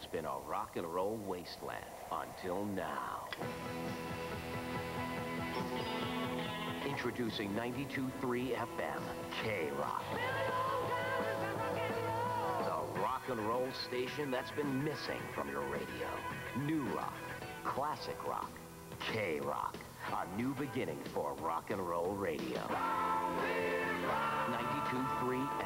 has been a rock and roll wasteland until now. Introducing 92.3 FM, K-Rock. The rock and roll station that's been missing from your radio. New rock, classic rock, K-Rock. A new beginning for rock and roll radio. 92.3